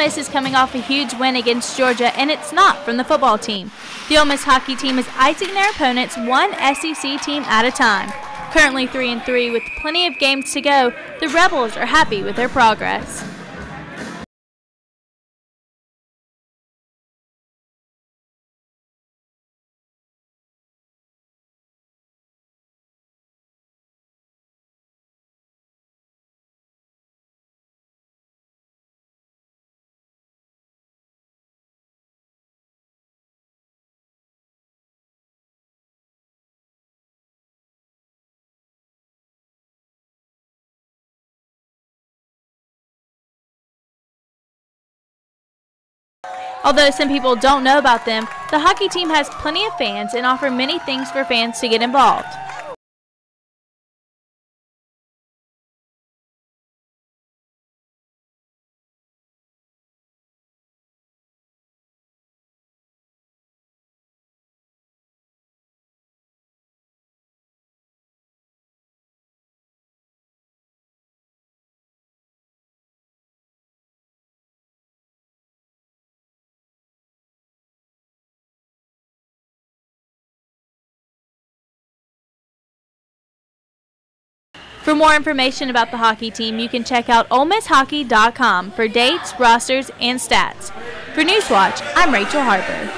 Miss is coming off a huge win against Georgia, and it's not from the football team. The Ole Miss hockey team is icing their opponents one SEC team at a time. Currently 3 and 3 with plenty of games to go, the Rebels are happy with their progress. Although some people don't know about them, the hockey team has plenty of fans and offer many things for fans to get involved. For more information about the hockey team, you can check out OleMissHockey.com for dates, rosters, and stats. For Newswatch, I'm Rachel Harper.